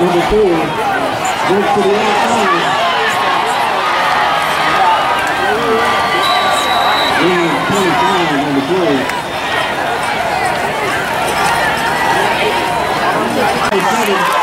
Number four, goes to the outside. And 25, number 12. Nice.